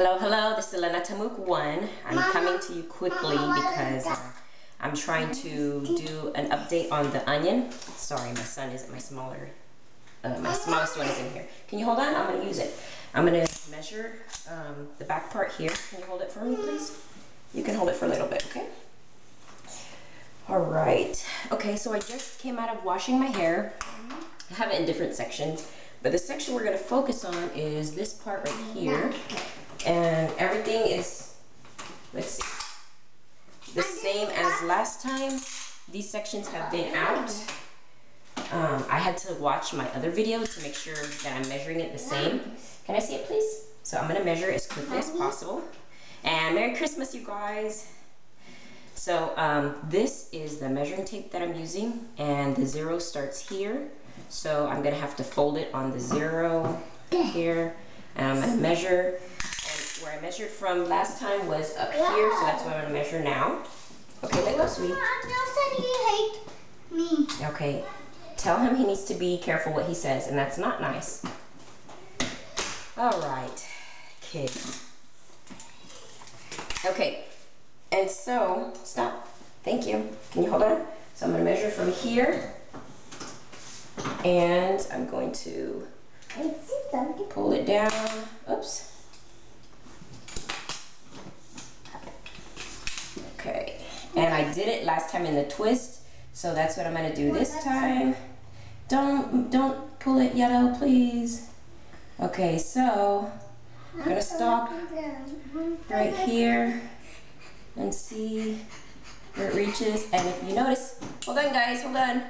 Hello, hello, this is Elena Tamuk 1. I'm Mama, coming to you quickly because uh. I'm trying to do an update on the onion. Sorry, my son isn't my smaller, uh, my smallest one is in here. Can you hold on? I'm going to use it. I'm going to measure um, the back part here. Can you hold it for me, please? You can hold it for a little bit, okay? All right. Okay, so I just came out of washing my hair. I have it in different sections, but the section we're going to focus on is this part right here. And everything is, let's see, the same as last time. These sections have been out. Um, I had to watch my other video to make sure that I'm measuring it the same. Can I see it, please? So I'm going to measure as quickly as possible. And Merry Christmas, you guys. So um, this is the measuring tape that I'm using and the zero starts here. So I'm gonna have to fold it on the zero here and I'm gonna measure. And where I measured from last time was up here, so that's what I'm gonna measure now. Okay, let go, sweetie. You said you hate me. Okay, tell him he needs to be careful what he says and that's not nice. All right, kid. Okay, and so, stop. Thank you. Can you hold on? So I'm going to measure from here. And I'm going to pull it down. Oops. Okay. And I did it last time in the twist. So that's what I'm going to do this time. Don't, don't pull it yellow, please. Okay, so I'm going to stop right here and see where it reaches. And if you notice, hold on guys, hold on.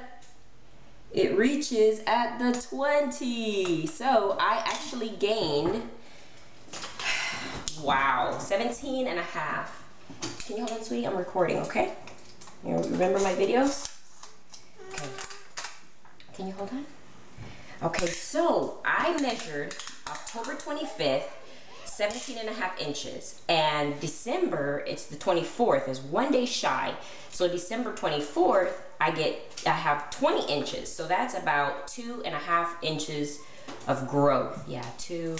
It reaches at the 20. So I actually gained, wow, 17 and a half. Can you hold on, sweetie? I'm recording, okay? You remember my videos? Okay. Can you hold on? Okay, so I measured October 25th 17 and a half inches and December it's the 24th is one day shy. So December 24th I get I have 20 inches. So that's about two and a half inches of growth. Yeah two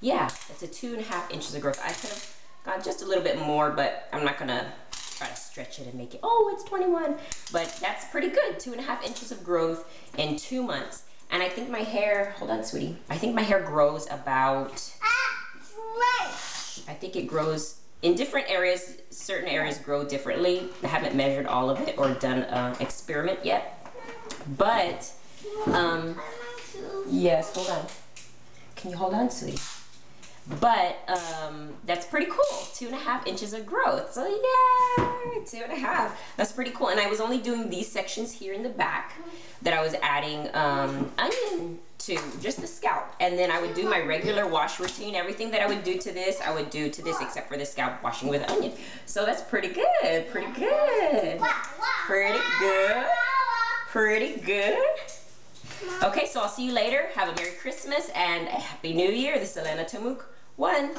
yeah that's a two and a half inches of growth. I could have gone just a little bit more but I'm not gonna try to stretch it and make it oh it's 21 but that's pretty good two and a half inches of growth in two months. And I think my hair hold on sweetie. I think my hair grows about I think it grows in different areas. Certain areas grow differently. I haven't measured all of it or done an experiment yet. But, um, yes, hold on. Can you hold on, sweetie? But um, that's pretty cool. Two and a half inches of growth. So yeah, two and a half. That's pretty cool. And I was only doing these sections here in the back that I was adding um, onion to, just the scalp. And then I would do my regular wash routine. Everything that I would do to this, I would do to this except for the scalp washing with onion. So that's pretty good. Pretty good. Pretty good. Pretty good. Okay, so I'll see you later. Have a Merry Christmas and a Happy New Year. This is Elena Tamuk. One.